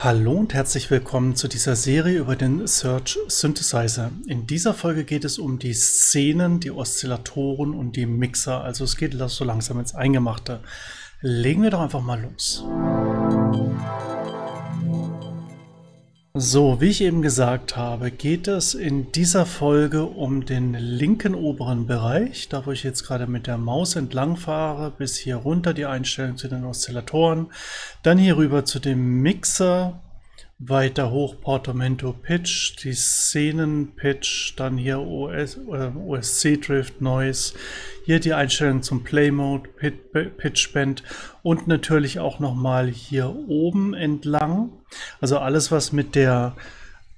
Hallo und herzlich willkommen zu dieser Serie über den Search Synthesizer. In dieser Folge geht es um die Szenen, die Oszillatoren und die Mixer. Also es geht so langsam ins Eingemachte. Legen wir doch einfach mal los. So, wie ich eben gesagt habe, geht es in dieser Folge um den linken oberen Bereich, da wo ich jetzt gerade mit der Maus entlang fahre, bis hier runter die Einstellung zu den Oszillatoren, dann hier rüber zu dem Mixer, weiter hoch Portamento Pitch, die Szenen Pitch, dann hier OS, äh, OSC Drift Noise, hier die Einstellung zum Play Mode, Pitch Bend und natürlich auch nochmal hier oben entlang. Also alles, was mit der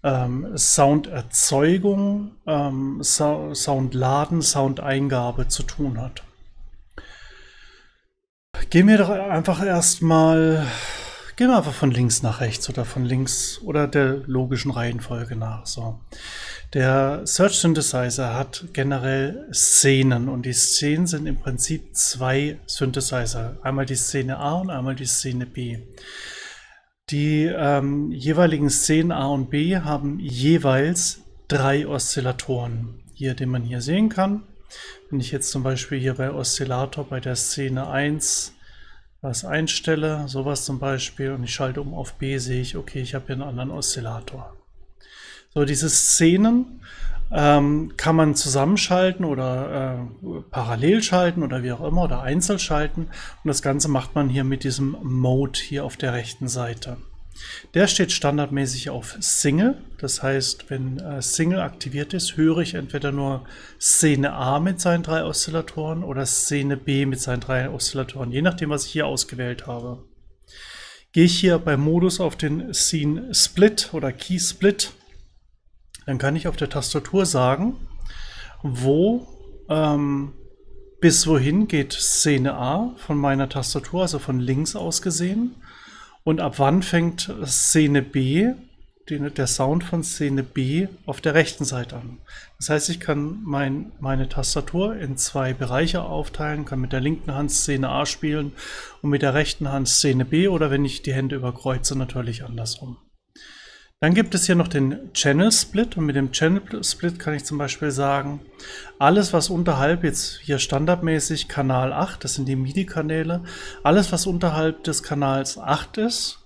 ähm, Sounderzeugung, ähm, so Soundladen, Soundeingabe zu tun hat. Gehen wir doch einfach erstmal Gehen wir einfach von links nach rechts oder von links oder der logischen Reihenfolge nach. So. Der Search Synthesizer hat generell Szenen und die Szenen sind im Prinzip zwei Synthesizer. Einmal die Szene A und einmal die Szene B. Die ähm, jeweiligen Szenen A und B haben jeweils drei Oszillatoren, hier, den man hier sehen kann. Wenn ich jetzt zum Beispiel hier bei Oszillator bei der Szene 1 was einstelle, sowas zum Beispiel, und ich schalte um auf B, sehe ich, okay, ich habe hier einen anderen Oszillator. So, diese Szenen ähm, kann man zusammenschalten oder äh, parallel schalten oder wie auch immer oder einzeln schalten. Und das Ganze macht man hier mit diesem Mode hier auf der rechten Seite. Der steht standardmäßig auf Single. Das heißt, wenn äh, Single aktiviert ist, höre ich entweder nur Szene A mit seinen drei Oszillatoren oder Szene B mit seinen drei Oszillatoren, je nachdem, was ich hier ausgewählt habe. Gehe ich hier beim Modus auf den Scene Split oder Key Split, dann kann ich auf der Tastatur sagen, wo ähm, bis wohin geht Szene A von meiner Tastatur, also von links aus gesehen. Und ab wann fängt Szene B, die, der Sound von Szene B auf der rechten Seite an? Das heißt, ich kann mein, meine Tastatur in zwei Bereiche aufteilen, kann mit der linken Hand Szene A spielen und mit der rechten Hand Szene B oder wenn ich die Hände überkreuze, natürlich andersrum. Dann gibt es hier noch den Channel Split und mit dem Channel Split kann ich zum Beispiel sagen, alles was unterhalb jetzt hier standardmäßig Kanal 8, das sind die MIDI-Kanäle, alles was unterhalb des Kanals 8 ist,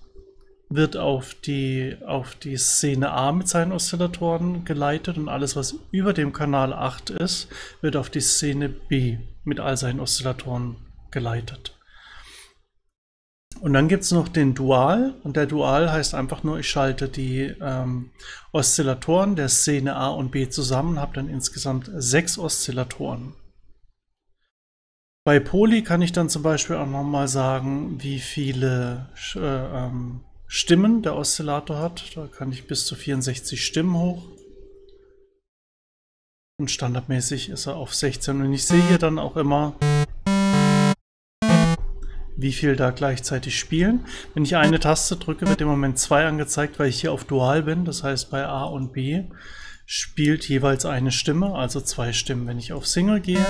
wird auf die, auf die Szene A mit seinen Oszillatoren geleitet und alles was über dem Kanal 8 ist, wird auf die Szene B mit all seinen Oszillatoren geleitet. Und dann gibt es noch den Dual und der Dual heißt einfach nur, ich schalte die ähm, Oszillatoren der Szene A und B zusammen, habe dann insgesamt sechs Oszillatoren. Bei Poly kann ich dann zum Beispiel auch nochmal sagen, wie viele äh, ähm, Stimmen der Oszillator hat. Da kann ich bis zu 64 Stimmen hoch. Und standardmäßig ist er auf 16. Und ich sehe hier dann auch immer, wie viel da gleichzeitig spielen. Wenn ich eine Taste drücke, wird im Moment zwei angezeigt, weil ich hier auf Dual bin. Das heißt, bei A und B spielt jeweils eine Stimme, also zwei Stimmen. Wenn ich auf Single gehe,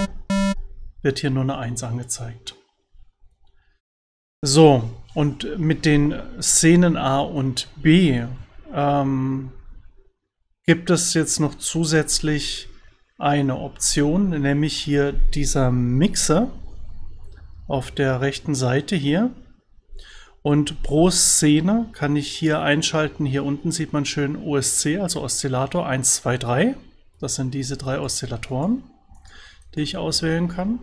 wird hier nur eine 1 angezeigt. So, und mit den Szenen A und B ähm, gibt es jetzt noch zusätzlich eine Option, nämlich hier dieser Mixer auf der rechten Seite hier. Und pro Szene kann ich hier einschalten. Hier unten sieht man schön OSC, also Oszillator 1, 2, 3. Das sind diese drei Oszillatoren, die ich auswählen kann.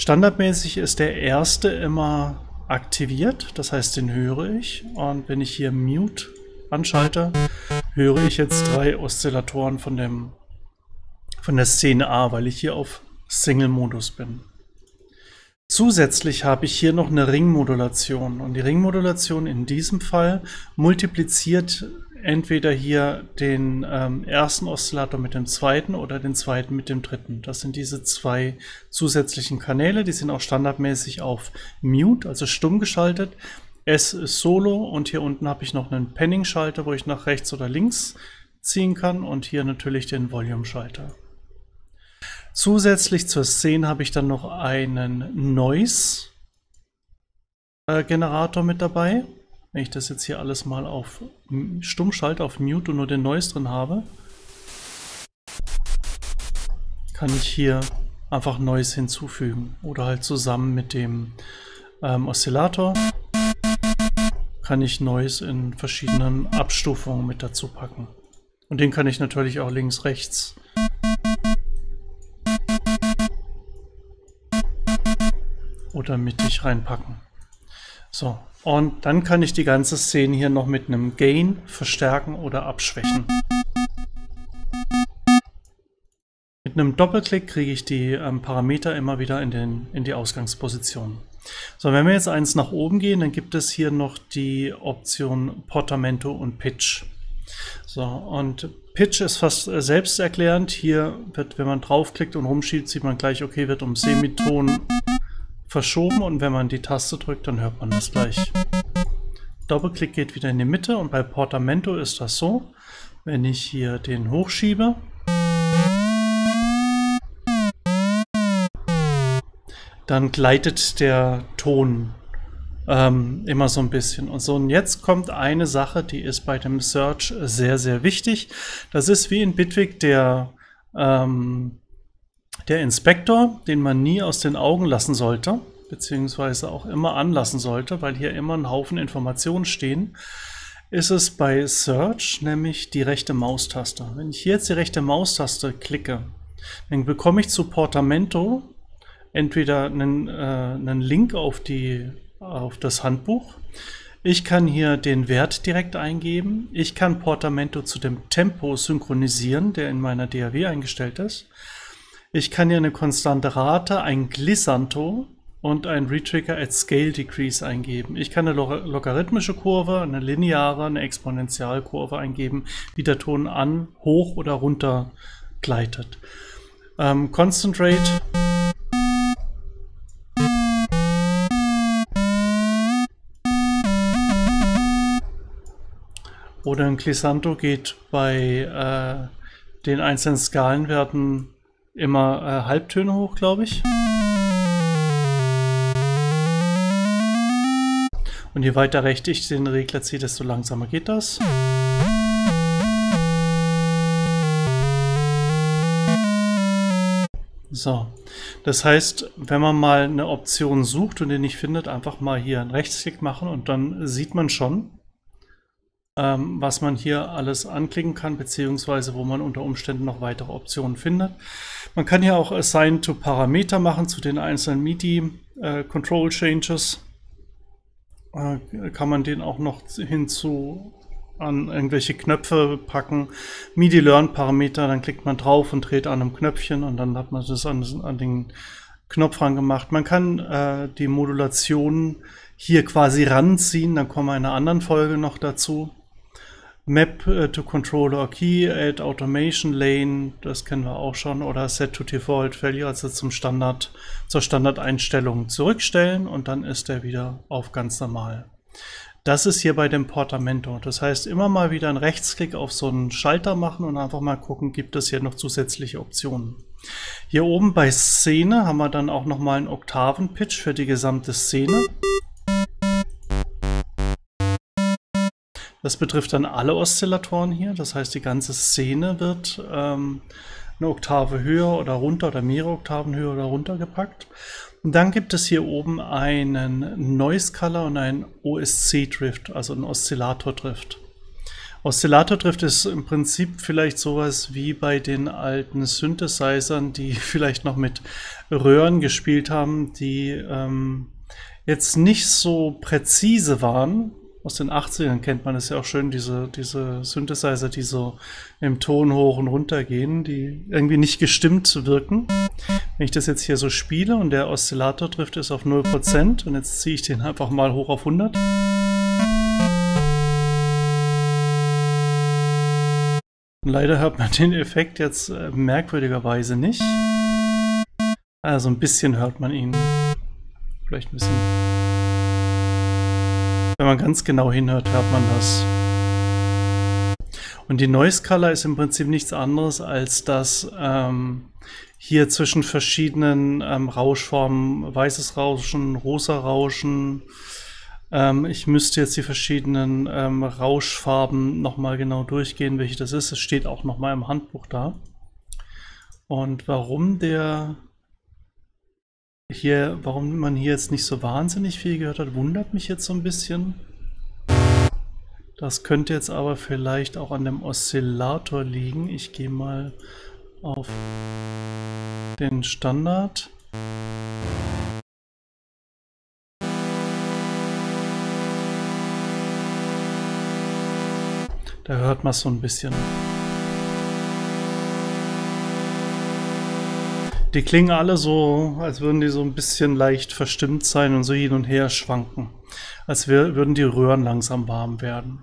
Standardmäßig ist der erste immer aktiviert, das heißt, den höre ich. Und wenn ich hier Mute anschalte, höre ich jetzt drei Oszillatoren von, dem, von der Szene A, weil ich hier auf Single-Modus bin. Zusätzlich habe ich hier noch eine Ringmodulation und die Ringmodulation in diesem Fall multipliziert entweder hier den ähm, ersten Oszillator mit dem zweiten oder den zweiten mit dem dritten. Das sind diese zwei zusätzlichen Kanäle, die sind auch standardmäßig auf Mute, also stumm geschaltet. S ist Solo und hier unten habe ich noch einen Penning-Schalter, wo ich nach rechts oder links ziehen kann und hier natürlich den Volume-Schalter. Zusätzlich zur Szene habe ich dann noch einen Noise-Generator mit dabei. wenn ich das jetzt hier alles mal auf Stumm schalte, auf Mute und nur den Noise drin habe, kann ich hier einfach Noise hinzufügen oder halt zusammen mit dem ähm, Oszillator kann ich Noise in verschiedenen Abstufungen mit dazu packen. Und den kann ich natürlich auch links, rechts oder mittig reinpacken. So, und dann kann ich die ganze Szene hier noch mit einem Gain verstärken oder abschwächen. Mit einem Doppelklick kriege ich die ähm, Parameter immer wieder in, den, in die Ausgangsposition. So, wenn wir jetzt eins nach oben gehen, dann gibt es hier noch die Option Portamento und Pitch. So, und Pitch ist fast äh, selbsterklärend. Hier wird, wenn man draufklickt und rumschiebt, sieht man gleich, okay, wird um Semiton verschoben und wenn man die Taste drückt, dann hört man das gleich. Doppelklick geht wieder in die Mitte und bei Portamento ist das so, wenn ich hier den hochschiebe, dann gleitet der Ton ähm, immer so ein bisschen. Und so, und jetzt kommt eine Sache, die ist bei dem Search sehr, sehr wichtig. Das ist wie in Bitwig der, ähm, der Inspektor, den man nie aus den Augen lassen sollte, beziehungsweise auch immer anlassen sollte, weil hier immer ein Haufen Informationen stehen, ist es bei Search nämlich die rechte Maustaste. Wenn ich jetzt die rechte Maustaste klicke, dann bekomme ich zu Portamento entweder einen, äh, einen Link auf, die, auf das Handbuch. Ich kann hier den Wert direkt eingeben. Ich kann Portamento zu dem Tempo synchronisieren, der in meiner DAW eingestellt ist. Ich kann hier eine konstante Rate, ein Glissando und ein Retrigger at Scale Decrease eingeben. Ich kann eine logarithmische Kurve, eine lineare, eine Exponentialkurve eingeben, wie der Ton an, hoch oder runter gleitet. Ähm, Concentrate Oder ein Glissando geht bei äh, den einzelnen Skalenwerten immer äh, Halbtöne hoch, glaube ich. Und je weiter rechts ich den Regler ziehe, desto langsamer geht das. So, das heißt, wenn man mal eine Option sucht und den nicht findet, einfach mal hier einen Rechtsklick machen und dann sieht man schon, ähm, was man hier alles anklicken kann, beziehungsweise wo man unter Umständen noch weitere Optionen findet. Man kann hier auch Assign to Parameter machen zu den einzelnen MIDI äh, Control Changes. Äh, kann man den auch noch hinzu an irgendwelche Knöpfe packen. MIDI Learn Parameter, dann klickt man drauf und dreht an einem Knöpfchen und dann hat man das an, an den Knopf gemacht. Man kann äh, die Modulation hier quasi ranziehen, dann kommen wir in einer anderen Folge noch dazu. Map äh, to Controller Key, Add Automation Lane, das kennen wir auch schon, oder Set to Default Value, also zum Standard, zur Standardeinstellung zurückstellen und dann ist er wieder auf ganz normal. Das ist hier bei dem Portamento. Das heißt, immer mal wieder einen Rechtsklick auf so einen Schalter machen und einfach mal gucken, gibt es hier noch zusätzliche Optionen. Hier oben bei Szene haben wir dann auch nochmal einen Oktaven-Pitch für die gesamte Szene. Das betrifft dann alle Oszillatoren hier. Das heißt, die ganze Szene wird ähm, eine Oktave höher oder runter oder mehrere Oktaven höher oder runter gepackt. Und dann gibt es hier oben einen Noise Color und einen OSC Drift, also einen Oszillator Drift. Oszillator Drift ist im Prinzip vielleicht sowas wie bei den alten Synthesizern, die vielleicht noch mit Röhren gespielt haben, die ähm, jetzt nicht so präzise waren, aus den 80ern kennt man es ja auch schön, diese, diese Synthesizer, die so im Ton hoch und runter gehen, die irgendwie nicht gestimmt wirken. Wenn ich das jetzt hier so spiele und der Oszillator trifft es auf 0% und jetzt ziehe ich den einfach mal hoch auf 100. leider hört man den Effekt jetzt äh, merkwürdigerweise nicht. Also ein bisschen hört man ihn. Vielleicht ein bisschen. Wenn man ganz genau hinhört, hört man das. Und die Noise Color ist im Prinzip nichts anderes, als dass ähm, hier zwischen verschiedenen ähm, Rauschformen, weißes Rauschen, rosa Rauschen, Ähm, ich müsste jetzt die verschiedenen ähm, Rauschfarben nochmal genau durchgehen, welche das ist. Es steht auch nochmal im Handbuch da. Und warum der hier, warum man hier jetzt nicht so wahnsinnig viel gehört hat, wundert mich jetzt so ein bisschen. Das könnte jetzt aber vielleicht auch an dem Oszillator liegen. Ich gehe mal auf den Standard. Da hört man so ein bisschen. Die klingen alle so, als würden die so ein bisschen leicht verstimmt sein und so hin und her schwanken. Als würden die Röhren langsam warm werden.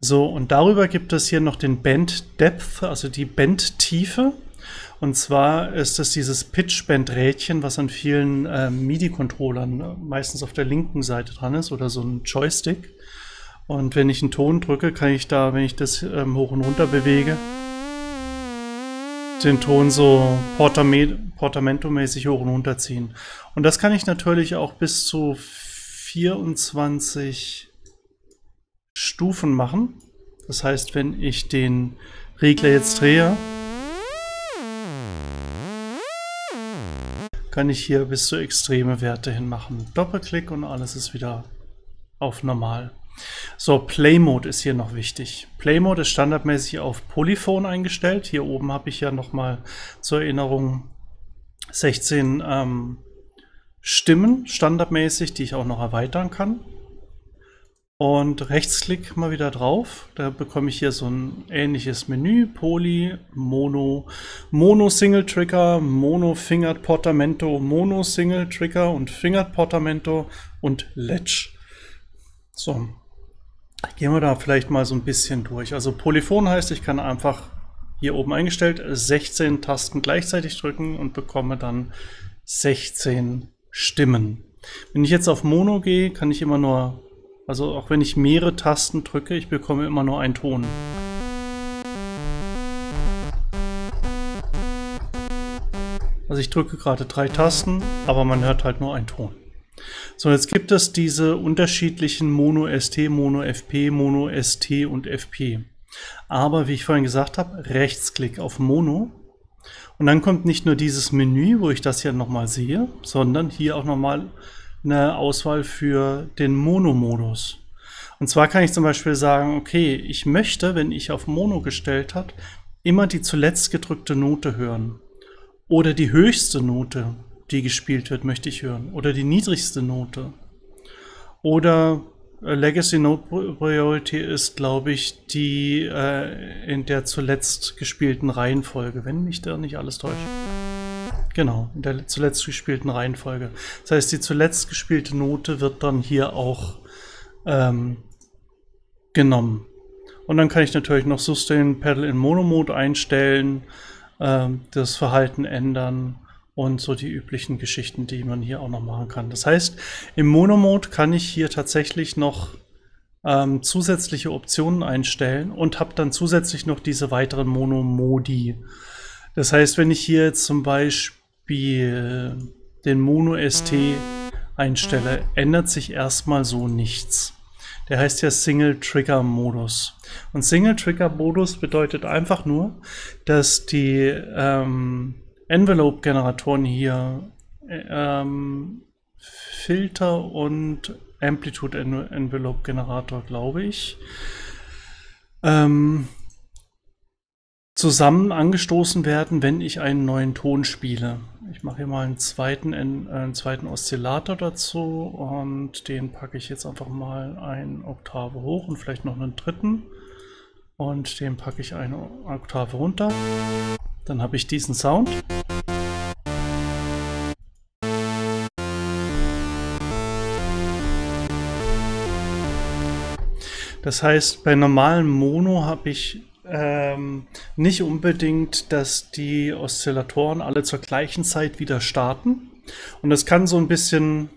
So, und darüber gibt es hier noch den Band Depth, also die Bandtiefe. Und zwar ist es dieses Pitch-Band-Rädchen, was an vielen äh, MIDI-Controllern meistens auf der linken Seite dran ist oder so ein Joystick. Und wenn ich einen Ton drücke, kann ich da, wenn ich das ähm, hoch und runter bewege, den Ton so Portamento-mäßig hoch und runter ziehen. Und das kann ich natürlich auch bis zu 24 Stufen machen. Das heißt, wenn ich den Regler jetzt drehe, kann ich hier bis zu extreme Werte hin machen. Doppelklick und alles ist wieder auf normal. So, Play Mode ist hier noch wichtig. Play Mode ist standardmäßig auf Polyphon eingestellt. Hier oben habe ich ja nochmal zur Erinnerung 16 ähm, Stimmen standardmäßig, die ich auch noch erweitern kann. Und Rechtsklick mal wieder drauf. Da bekomme ich hier so ein ähnliches Menü. Poly, Mono, Mono Single Trigger, Mono Fingered Portamento, Mono Single Trigger und Fingered Portamento und Ledge. So, Gehen wir da vielleicht mal so ein bisschen durch. Also Polyphon heißt, ich kann einfach hier oben eingestellt 16 Tasten gleichzeitig drücken und bekomme dann 16 Stimmen. Wenn ich jetzt auf Mono gehe, kann ich immer nur, also auch wenn ich mehrere Tasten drücke, ich bekomme immer nur einen Ton. Also ich drücke gerade drei Tasten, aber man hört halt nur einen Ton. So, jetzt gibt es diese unterschiedlichen Mono ST, Mono FP, Mono ST und FP. Aber wie ich vorhin gesagt habe, Rechtsklick auf Mono. Und dann kommt nicht nur dieses Menü, wo ich das hier nochmal sehe, sondern hier auch nochmal eine Auswahl für den Mono-Modus. Und zwar kann ich zum Beispiel sagen, okay, ich möchte, wenn ich auf Mono gestellt habe, immer die zuletzt gedrückte Note hören. Oder die höchste Note die gespielt wird, möchte ich hören. Oder die niedrigste Note. Oder äh, Legacy Note Priority ist, glaube ich, die äh, in der zuletzt gespielten Reihenfolge, wenn mich da nicht alles täuscht. Genau, in der zuletzt gespielten Reihenfolge. Das heißt, die zuletzt gespielte Note wird dann hier auch ähm, genommen. Und dann kann ich natürlich noch Sustain Pedal in Mono Mode einstellen, ähm, das Verhalten ändern und so die üblichen Geschichten, die man hier auch noch machen kann. Das heißt, im Mono-Mode kann ich hier tatsächlich noch ähm, zusätzliche Optionen einstellen und habe dann zusätzlich noch diese weiteren Mono-Modi. Das heißt, wenn ich hier jetzt zum Beispiel den Mono-ST einstelle, ändert sich erstmal so nichts. Der heißt ja Single Trigger Modus. Und Single Trigger Modus bedeutet einfach nur, dass die ähm, Envelope-Generatoren hier ähm, Filter und Amplitude Envelope Generator, glaube ich, ähm, zusammen angestoßen werden, wenn ich einen neuen Ton spiele. Ich mache hier mal einen zweiten, äh, einen zweiten Oszillator dazu und den packe ich jetzt einfach mal eine Oktave hoch und vielleicht noch einen dritten und den packe ich eine Oktave runter. Dann habe ich diesen Sound. Das heißt, bei normalem Mono habe ich ähm, nicht unbedingt, dass die Oszillatoren alle zur gleichen Zeit wieder starten. Und das kann so ein bisschen,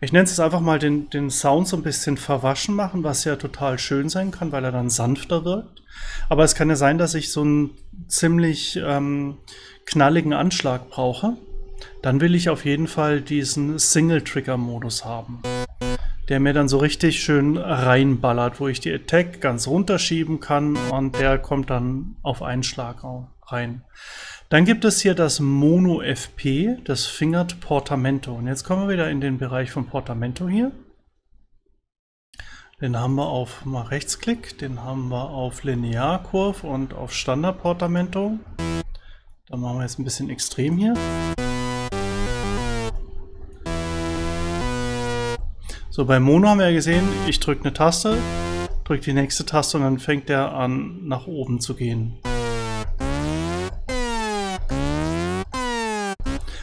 ich nenne es einfach mal den, den Sound so ein bisschen verwaschen machen, was ja total schön sein kann, weil er dann sanfter wirkt. Aber es kann ja sein, dass ich so einen ziemlich ähm, knalligen Anschlag brauche. Dann will ich auf jeden Fall diesen Single-Trigger-Modus haben. Der mir dann so richtig schön reinballert, wo ich die Attack ganz runterschieben kann und der kommt dann auf einen Schlag rein. Dann gibt es hier das Mono FP, das Fingered Portamento. Und jetzt kommen wir wieder in den Bereich von Portamento hier. Den haben wir auf mal Rechtsklick, den haben wir auf Linearkurve und auf Standard Portamento. Da machen wir jetzt ein bisschen extrem hier. So, bei Mono haben wir ja gesehen, ich drücke eine Taste, drücke die nächste Taste und dann fängt der an nach oben zu gehen.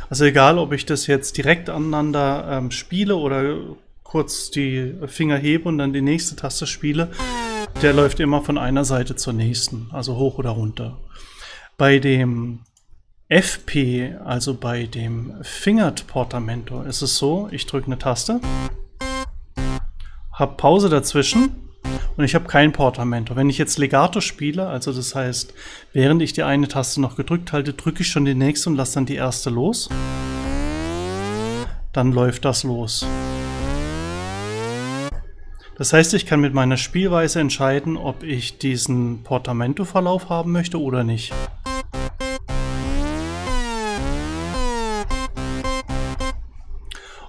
Also egal, ob ich das jetzt direkt aneinander ähm, spiele oder kurz die Finger hebe und dann die nächste Taste spiele, der läuft immer von einer Seite zur nächsten, also hoch oder runter. Bei dem FP, also bei dem Fingered Portamento, ist es so, ich drücke eine Taste habe Pause dazwischen und ich habe kein Portamento. Wenn ich jetzt Legato spiele, also das heißt, während ich die eine Taste noch gedrückt halte, drücke ich schon die nächste und lasse dann die erste los. Dann läuft das los. Das heißt, ich kann mit meiner Spielweise entscheiden, ob ich diesen Portamento-Verlauf haben möchte oder nicht.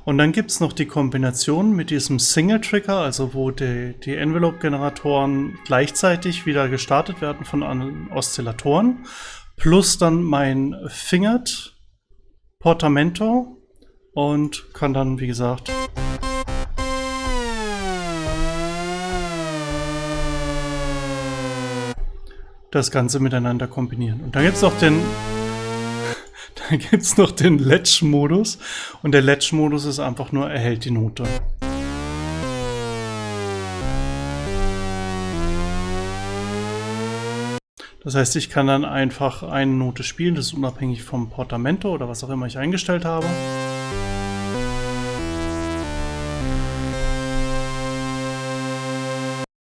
Und dann gibt es noch die Kombination mit diesem Single-Trigger, also wo die, die Envelope-Generatoren gleichzeitig wieder gestartet werden von anderen Oszillatoren, plus dann mein Fingered Portamento und kann dann, wie gesagt, das Ganze miteinander kombinieren. Und dann gibt es noch den dann gibt es noch den Ledge-Modus. Und der Ledge-Modus ist einfach nur, erhält die Note. Das heißt, ich kann dann einfach eine Note spielen, das ist unabhängig vom Portamento oder was auch immer ich eingestellt habe.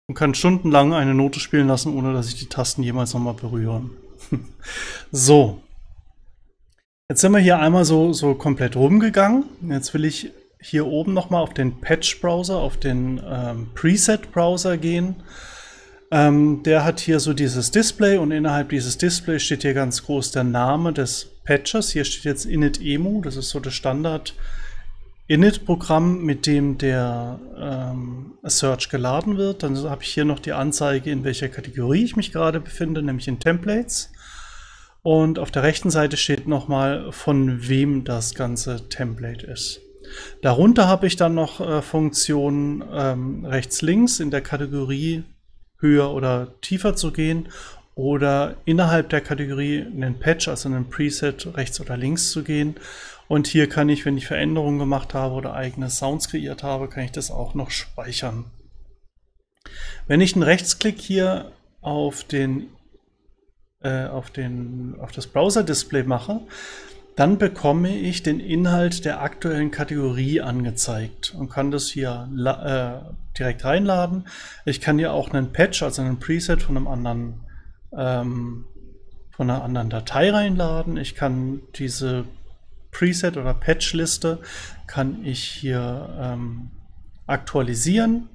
Und kann stundenlang eine Note spielen lassen, ohne dass ich die Tasten jemals nochmal berühre. so, Jetzt sind wir hier einmal so, so komplett rumgegangen. Jetzt will ich hier oben nochmal auf den Patch-Browser, auf den ähm, Preset-Browser gehen. Ähm, der hat hier so dieses Display und innerhalb dieses Displays steht hier ganz groß der Name des Patches. Hier steht jetzt init-emu, das ist so das Standard Init-Programm, mit dem der ähm, Search geladen wird. Dann habe ich hier noch die Anzeige, in welcher Kategorie ich mich gerade befinde, nämlich in Templates. Und auf der rechten Seite steht nochmal, von wem das ganze Template ist. Darunter habe ich dann noch äh, Funktionen ähm, rechts-links in der Kategorie höher oder tiefer zu gehen oder innerhalb der Kategorie einen Patch, also einen Preset rechts oder links zu gehen. Und hier kann ich, wenn ich Veränderungen gemacht habe oder eigene Sounds kreiert habe, kann ich das auch noch speichern. Wenn ich einen Rechtsklick hier auf den äh, auf, den, auf das Browser-Display mache, dann bekomme ich den Inhalt der aktuellen Kategorie angezeigt und kann das hier äh, direkt reinladen. Ich kann hier auch einen Patch, also einen Preset von einem anderen ähm, von einer anderen Datei reinladen. Ich kann diese Preset oder Patch-Liste kann ich hier ähm, aktualisieren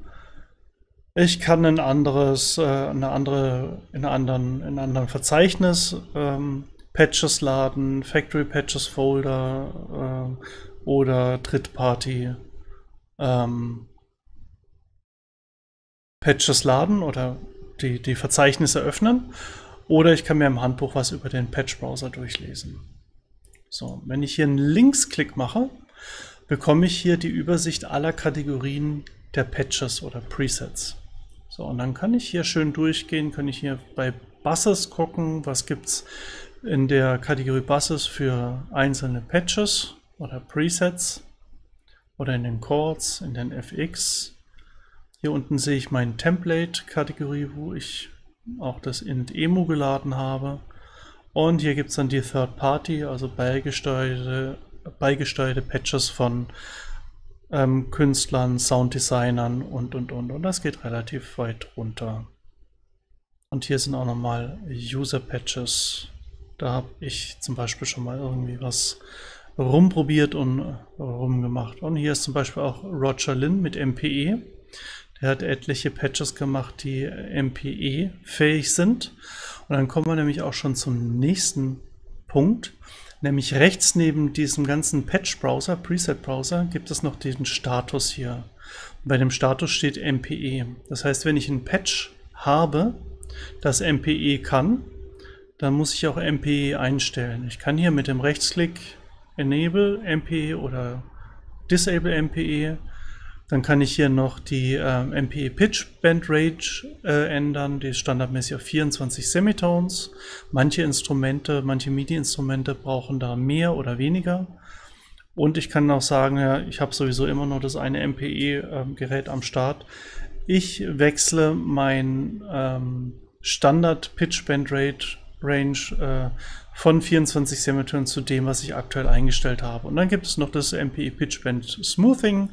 ich kann ein anderes, äh, eine andere, in, einem anderen, in anderen Verzeichnis ähm, Patches laden, Factory Patches Folder äh, oder Drittparty ähm, Patches laden oder die, die Verzeichnisse öffnen. Oder ich kann mir im Handbuch was über den Patch-Browser durchlesen. So, wenn ich hier einen Linksklick mache, bekomme ich hier die Übersicht aller Kategorien der Patches oder Presets. So, und dann kann ich hier schön durchgehen, kann ich hier bei Buses gucken, was gibt es in der Kategorie Buses für einzelne Patches oder Presets oder in den Chords, in den FX. Hier unten sehe ich meine Template-Kategorie, wo ich auch das int-emu geladen habe. Und hier gibt es dann die Third Party, also beigesteuerte, beigesteuerte Patches von ähm, Künstlern, Sounddesignern und, und, und. Und das geht relativ weit runter. Und hier sind auch nochmal User-Patches. Da habe ich zum Beispiel schon mal irgendwie was rumprobiert und rumgemacht. Und hier ist zum Beispiel auch Roger Lynn mit MPE. Der hat etliche Patches gemacht, die MPE-fähig sind. Und dann kommen wir nämlich auch schon zum nächsten Punkt. Nämlich rechts neben diesem ganzen Patch-Browser, Preset-Browser, gibt es noch den Status hier. Bei dem Status steht MPE. Das heißt, wenn ich ein Patch habe, das MPE kann, dann muss ich auch MPE einstellen. Ich kann hier mit dem Rechtsklick Enable MPE oder Disable MPE dann kann ich hier noch die äh, MPE Pitch Band Range äh, ändern, die ist standardmäßig auf 24 Semitones. Manche Instrumente, manche MIDI-Instrumente brauchen da mehr oder weniger. Und ich kann auch sagen, ja, ich habe sowieso immer nur das eine MPE-Gerät ähm, am Start. Ich wechsle mein ähm, Standard Pitch Band Rate Range äh, von 24 Semitones zu dem, was ich aktuell eingestellt habe. Und dann gibt es noch das MPE Pitch Band Smoothing.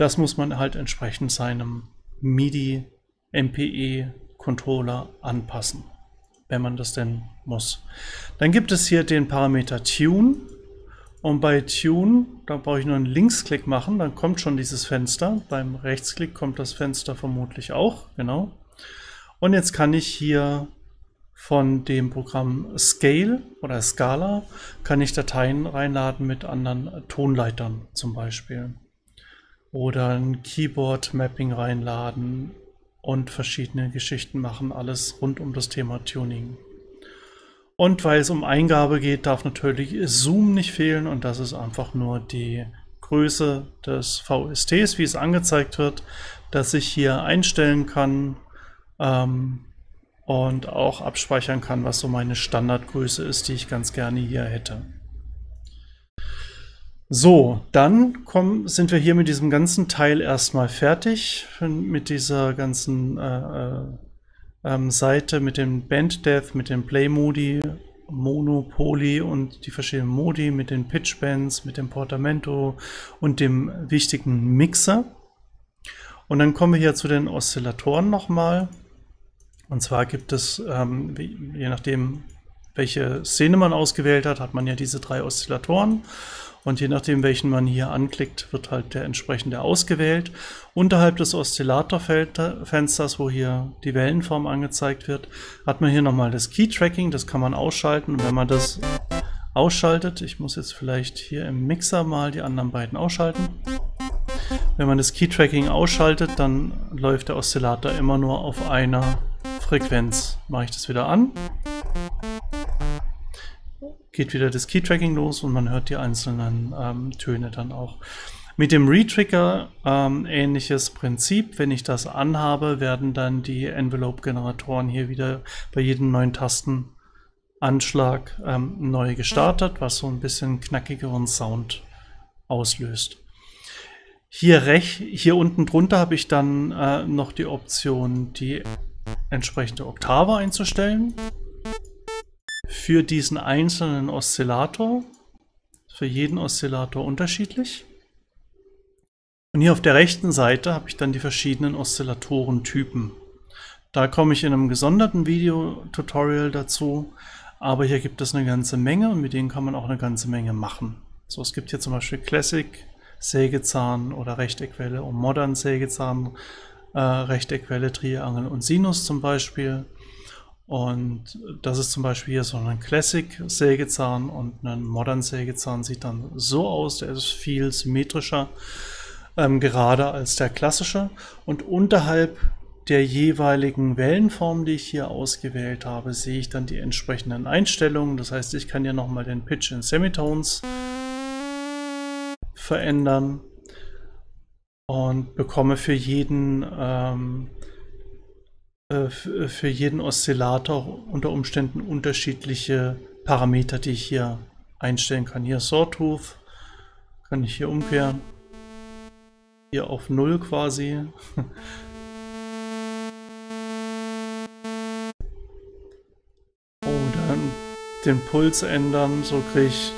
Das muss man halt entsprechend seinem MIDI MPE Controller anpassen, wenn man das denn muss. Dann gibt es hier den Parameter Tune. Und bei Tune, da brauche ich nur einen Linksklick machen, dann kommt schon dieses Fenster. Beim Rechtsklick kommt das Fenster vermutlich auch, genau. Und jetzt kann ich hier von dem Programm Scale oder Scala, kann ich Dateien reinladen mit anderen Tonleitern zum Beispiel oder ein Keyboard-Mapping reinladen und verschiedene Geschichten machen, alles rund um das Thema Tuning. Und weil es um Eingabe geht, darf natürlich Zoom nicht fehlen und das ist einfach nur die Größe des VSTs, wie es angezeigt wird, dass ich hier einstellen kann ähm, und auch abspeichern kann, was so meine Standardgröße ist, die ich ganz gerne hier hätte. So, dann kommen, sind wir hier mit diesem ganzen Teil erstmal fertig, mit dieser ganzen äh, äh, ähm, Seite, mit dem Band Death, mit dem Play Modi, Mono, Poly und die verschiedenen Modi, mit den Pitch Bands, mit dem Portamento und dem wichtigen Mixer. Und dann kommen wir hier zu den Oszillatoren nochmal. Und zwar gibt es, ähm, je nachdem, welche Szene man ausgewählt hat, hat man ja diese drei Oszillatoren. Und je nachdem, welchen man hier anklickt, wird halt der entsprechende ausgewählt. Unterhalb des Oszillatorfensters, wo hier die Wellenform angezeigt wird, hat man hier nochmal das Key-Tracking. Das kann man ausschalten. Und wenn man das ausschaltet, ich muss jetzt vielleicht hier im Mixer mal die anderen beiden ausschalten. Wenn man das Key-Tracking ausschaltet, dann läuft der Oszillator immer nur auf einer Frequenz. Mache ich das wieder an geht wieder das Key-Tracking los und man hört die einzelnen ähm, Töne dann auch. Mit dem Retrigger ähm, ähnliches Prinzip. Wenn ich das anhabe, werden dann die Envelope-Generatoren hier wieder bei jedem neuen Tastenanschlag ähm, neu gestartet, was so ein bisschen knackigeren Sound auslöst. Hier, rech hier unten drunter habe ich dann äh, noch die Option, die entsprechende Oktave einzustellen für diesen einzelnen Oszillator, für jeden Oszillator unterschiedlich. Und hier auf der rechten Seite habe ich dann die verschiedenen Oszillatorentypen. Da komme ich in einem gesonderten Video-Tutorial dazu, aber hier gibt es eine ganze Menge und mit denen kann man auch eine ganze Menge machen. So, es gibt hier zum Beispiel Classic, Sägezahn oder Rechteckwelle und Modern Sägezahn, äh, Rechteckwelle, Triangel und Sinus zum Beispiel. Und das ist zum Beispiel hier so ein Classic-Sägezahn und ein Modern Sägezahn sieht dann so aus, der ist viel symmetrischer, ähm, gerade als der klassische. Und unterhalb der jeweiligen Wellenform, die ich hier ausgewählt habe, sehe ich dann die entsprechenden Einstellungen. Das heißt, ich kann hier nochmal den Pitch in Semitones verändern und bekomme für jeden ähm, äh, äh, für jeden Oszillator unter Umständen unterschiedliche Parameter, die ich hier einstellen kann. Hier Sawtooth kann ich hier umkehren. Hier auf 0 quasi. Oder den Puls ändern, so kriege ich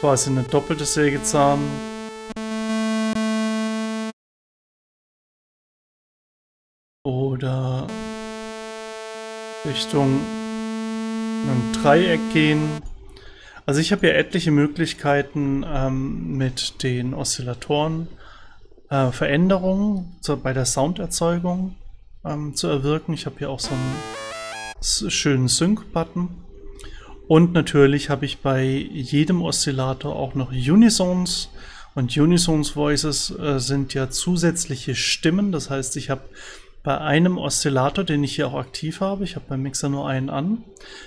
quasi eine doppelte Sägezahn. Oder Richtung einem Dreieck gehen. Also ich habe ja etliche Möglichkeiten ähm, mit den Oszillatoren äh, Veränderungen zu, bei der Sounderzeugung ähm, zu erwirken. Ich habe hier auch so einen schönen Sync-Button. Und natürlich habe ich bei jedem Oszillator auch noch Unisons. Und Unisons Voices äh, sind ja zusätzliche Stimmen. Das heißt, ich habe bei einem Oszillator, den ich hier auch aktiv habe, ich habe beim Mixer nur einen an,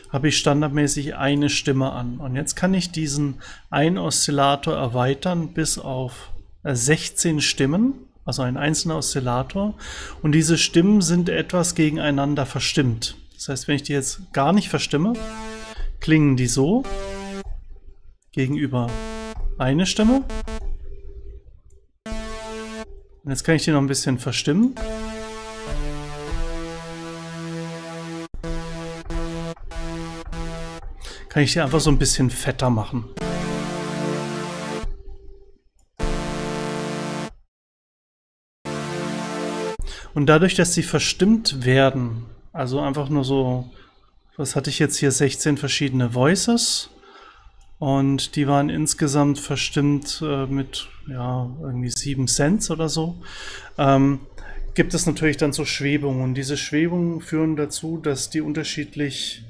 habe ich standardmäßig eine Stimme an. Und jetzt kann ich diesen einen Oszillator erweitern bis auf 16 Stimmen, also ein einzelner Oszillator. Und diese Stimmen sind etwas gegeneinander verstimmt. Das heißt, wenn ich die jetzt gar nicht verstimme, klingen die so gegenüber eine Stimme. Und jetzt kann ich die noch ein bisschen verstimmen. Kann ich die einfach so ein bisschen fetter machen. Und dadurch, dass sie verstimmt werden, also einfach nur so, was hatte ich jetzt hier, 16 verschiedene Voices. Und die waren insgesamt verstimmt äh, mit ja, irgendwie 7 Cent oder so. Ähm, gibt es natürlich dann so Schwebungen. Und diese Schwebungen führen dazu, dass die unterschiedlich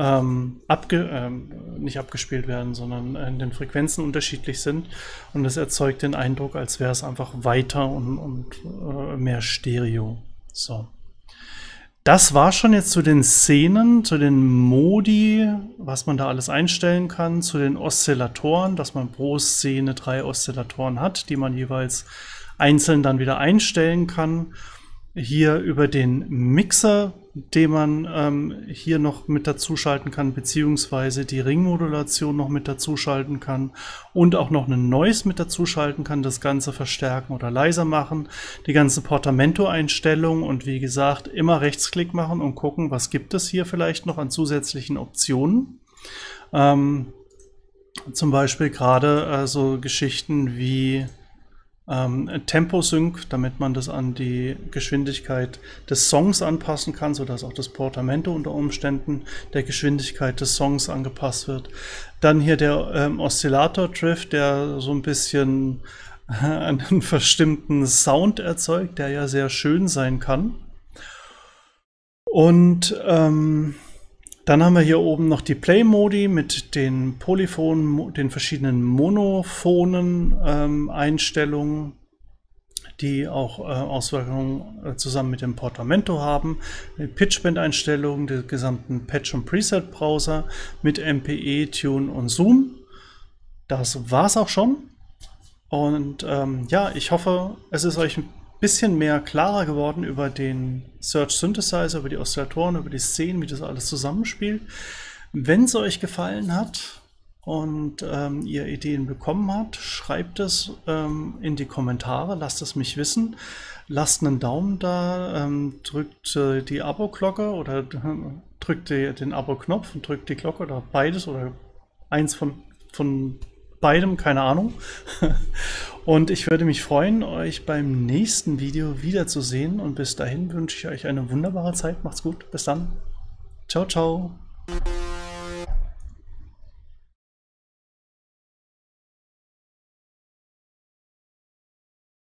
ähm, abge, ähm, nicht abgespielt werden, sondern in den Frequenzen unterschiedlich sind. Und das erzeugt den Eindruck, als wäre es einfach weiter und, und äh, mehr Stereo. So. Das war schon jetzt zu den Szenen, zu den Modi, was man da alles einstellen kann, zu den Oszillatoren, dass man pro Szene drei Oszillatoren hat, die man jeweils einzeln dann wieder einstellen kann hier über den Mixer, den man ähm, hier noch mit dazuschalten kann, beziehungsweise die Ringmodulation noch mit dazuschalten kann und auch noch ein Noise mit dazuschalten kann, das Ganze verstärken oder leiser machen, die ganze Portamento-Einstellung und wie gesagt, immer Rechtsklick machen und gucken, was gibt es hier vielleicht noch an zusätzlichen Optionen. Ähm, zum Beispiel gerade äh, so Geschichten wie ähm, Tempo-Sync, damit man das an die Geschwindigkeit des Songs anpassen kann, sodass auch das Portamento unter Umständen der Geschwindigkeit des Songs angepasst wird. Dann hier der ähm, Oszillator-Drift, der so ein bisschen einen verstimmten Sound erzeugt, der ja sehr schön sein kann. Und ähm, dann haben wir hier oben noch die Play-Modi mit den Polyphonen, den verschiedenen monophonen ähm, Einstellungen, die auch äh, Auswirkungen äh, zusammen mit dem Portamento haben. Die Pitchbend-Einstellungen, den gesamten Patch- und Preset-Browser mit MPE, Tune und Zoom. Das war's auch schon. Und ähm, ja, ich hoffe, es ist euch bisschen mehr klarer geworden über den Search Synthesizer, über die Oszillatoren, über die Szenen, wie das alles zusammenspielt. Wenn es euch gefallen hat und ähm, ihr Ideen bekommen habt, schreibt es ähm, in die Kommentare, lasst es mich wissen. Lasst einen Daumen da, ähm, drückt äh, die Abo-Glocke oder drückt die, den Abo-Knopf und drückt die Glocke oder beides oder eins von, von beidem, keine Ahnung. Und ich würde mich freuen, euch beim nächsten Video wiederzusehen. Und bis dahin wünsche ich euch eine wunderbare Zeit. Macht's gut. Bis dann. Ciao, ciao.